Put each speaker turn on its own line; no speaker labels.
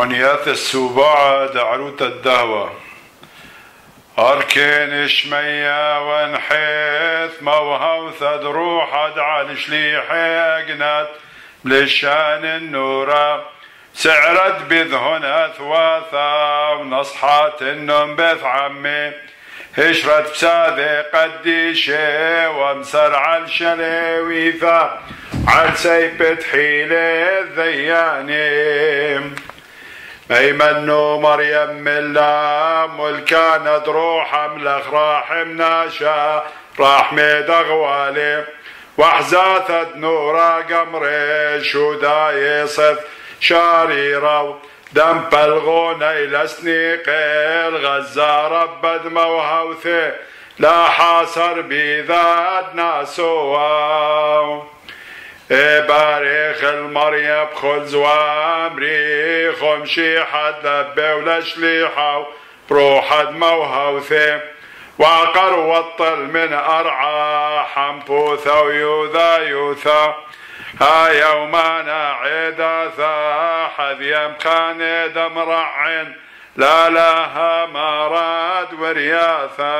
عنيات السباعة دعروت الدهوة. أركين شمية ونحيث موهوثة روح على شليحي أقنات للشان النورة سعرت بذهن أثواثا ونصحات النوم بث عمي هشرت بساذي قديشي ومسرع الشليويثا عال سيبت حيلي الذياني أيمن مريم من لام كانت روح أملخ راح مناشا. راح ميد أغوالي واحزاثت نورا قمري شو دايصف شاريرة دم بلغوني لسنيقيل غزة ربد موهوثي لا حاصر بذات ناسوا باريخ المريم خل زوام ريخ ومشي حد لبي ولا شليحة بروح موهوثي وعقر وطل من أرعى حنبوثة ويوذا يوثا ها يومنا عداثا حذيم كان دمرعن لا لها مراد ورياثا